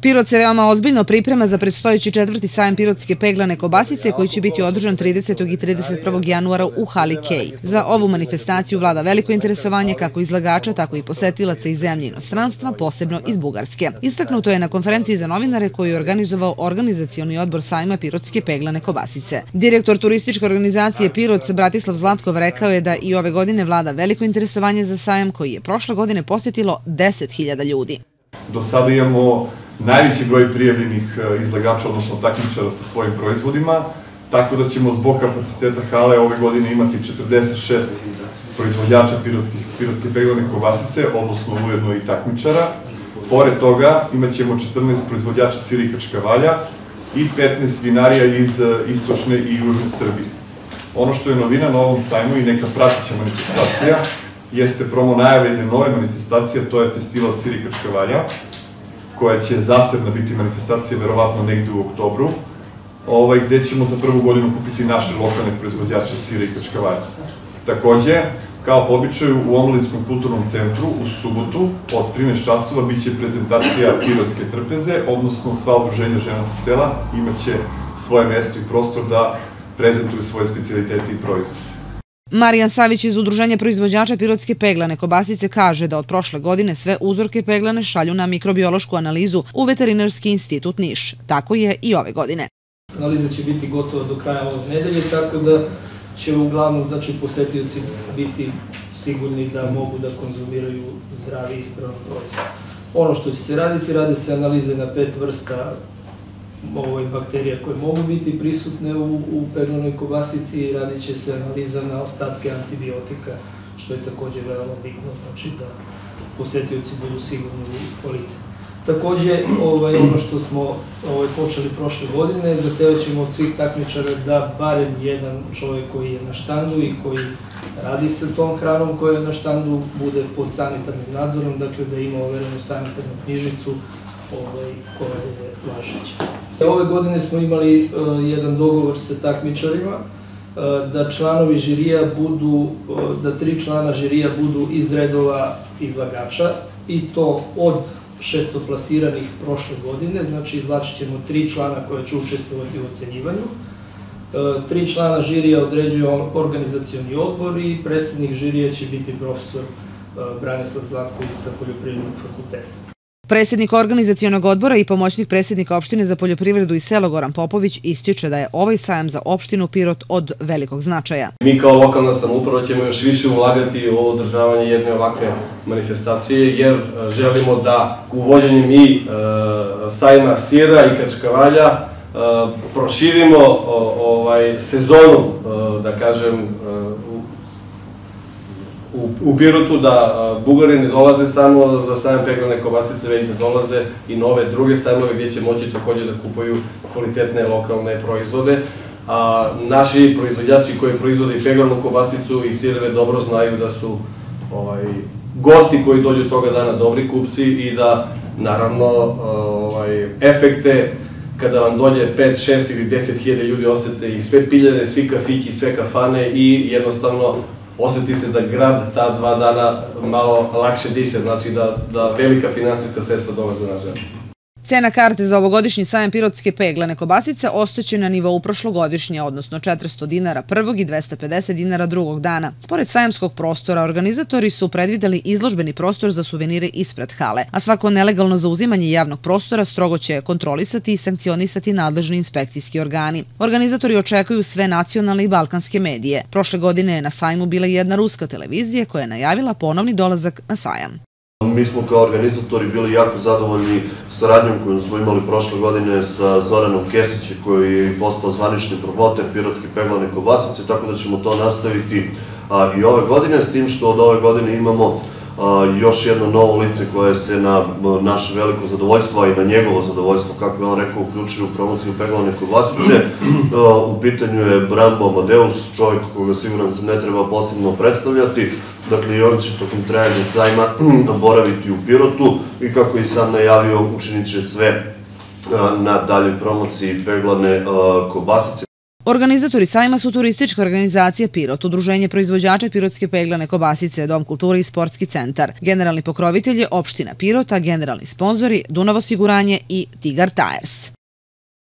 Pirot se veoma ozbiljno priprema za predstojeći četvrti sajam pirotske peglane kobasice koji će biti održan 30. i 31. januara u Hali Kej. Za ovu manifestaciju vlada veliko interesovanje kako izlagača, tako i posetilaca iz zemlje inostranstva, posebno iz Bugarske. Istaknuto je na konferenciji za novinare koju je organizovao organizacioni odbor sajma pirotske peglane kobasice. Direktor turističke organizacije Pirot Bratislav Zlatkov rekao je da i ove godine vlada veliko interesovanje za sajam koji je prošle godine posjetilo 10.000 ljudi. Do sada imamo najveći broj prijavljenih e, izlagača, odnosno takmičara sa svojim proizvodima, tako da ćemo zbog kapaciteta hale ove godine imati 46 proizvođača pirotskih, pirotske peglane kobasice, odnosno ujedno i takmičara. Pored toga imat ćemo 14 proizvođača sira i kačkavalja i 15 vinarija iz e, istočne i južne Srbije. Ono što je novina na ovom sajmu i neka pratića manifestacija jeste promo najave jedne nove manifestacije, to je festival sira i kačkavalja, koja će zasebna biti manifestacija, verovatno negde u oktobru, ovaj, gde ćemo za prvu godinu kupiti naše lokalne proizvođače sira i kačkavalja. Takođe, kao po običaju u Omladinskom kulturnom centru u subotu od 13 časova biće prezentacija Pirotske trpeze, odnosno sva udruženja žena sa sela imaće svoje mesto i prostor da prezentuju svoje specialitete i proizvode. Marijan Savić iz Udruženja proizvođača pirotske peglane kobasice kaže da od prošle godine sve uzorke peglane šalju na mikrobiološku analizu u Veterinarski institut Niš. Tako je i ove godine. Analiza će biti gotova do kraja ovog nedelje, tako da će uglavnom znači, posetioci biti sigurni da mogu da konzumiraju zdravi i ispravno proizvod. Ono što će se raditi, radi se analize na pet vrsta ovaj, bakterija koje mogu biti prisutne u, u peglanoj kobasici i radit će se analiza na ostatke antibiotika, što je takođe veoma bitno, znači da posetioci budu sigurni u kvalitet. Takođe, ovaj, ono što smo ovaj, počeli prošle godine, zahtevat ćemo od svih takmičara da barem jedan čovjek koji je na štandu i koji radi sa tom hranom koja je na štandu bude pod sanitarnim nadzorom, dakle da ima overenu sanitarnu knjižicu ovaj, koja je važeća. Ove godine smo imali uh, jedan dogovor sa takmičarima uh, da članovi žirija budu, da tri člana žirija budu iz redova izlagača i to od šestoplasiranih prošle godine, znači izlačit ćemo tri člana koja će učestvovati u ocenjivanju. Tri člana žirija određuje organizacioni odbor i predsednik žirija će biti profesor Branislav Zlatković sa Poljoprivrednog fakulteta. Predsjednik organizacijonog odbora i pomoćnik predsjednika opštine za poljoprivredu i selo Goran Popović ističe da je ovaj sajam za opštinu Pirot od velikog značaja. Mi kao lokalna samouprava ćemo još više ulagati u održavanje jedne ovakve manifestacije, jer e, želimo da uvoljenjem i e, sajma sira i kačkavalja e, proširimo ovaj, sezonu, da kažem, u, u Pirotu da Bugari ne dolaze samo za sajam peglane kobasice, već da dolaze i nove druge sajmove gdje će moći takođe da kupuju kvalitetne lokalne proizvode. A naši proizvođači koji proizvode i peglanu kobasicu i sireve dobro znaju da su ovaj, gosti koji dođu toga dana dobri kupci i da naravno ovaj, efekte kada vam dođe 5, 6 ili 10 hiljada ljudi osete i sve piljane, svi kafići, sve kafane i jednostavno oseti se da grad ta dva dana malo lakše diše, znači da, da velika finansijska sredstva dolaze na ženu. Cena karte za ovogodišnji sajam pirotske peglane kobasice ostaće na nivou prošlogodišnje, odnosno 400 dinara prvog i 250 dinara drugog dana. Pored sajamskog prostora, organizatori su predvideli izložbeni prostor za suvenire ispred hale, a svako nelegalno zauzimanje javnog prostora strogo će kontrolisati i sankcionisati nadležni inspekcijski organi. Organizatori očekuju sve nacionalne i balkanske medije. Prošle godine je na sajmu bila jedna ruska televizija koja je najavila ponovni dolazak na sajam. Mi smo kao organizatori bili jako zadovoljni saradnjom koju smo imali prošle godine sa Zoranom Kesićem koji je postao zvanični promoter Pirotske peglane kobasice, tako da ćemo to nastaviti i ove godine, s tim što od ove godine imamo još jedno novo lice koje se na naše veliko zadovoljstvo, a i na njegovo zadovoljstvo, kako je on rekao, uključuje u promociju peglane kobasice. U pitanju je Brambo Amadeus, čovjek koga siguran sam ne treba posebno predstavljati. Dakle, i on će tokom trajanja sajma boraviti u Pirotu i kako i sam najavio, učinit će sve na daljoj promociji peglane kobasice. Organizatori sajma su turistička organizacija Pirot, udruženje proizvođača pirotske peglane kobasice, Dom kulture i sportski centar. Generalni pokrovitelj je opština Pirota, generalni sponzori Dunav osiguranje i Tigar Tires.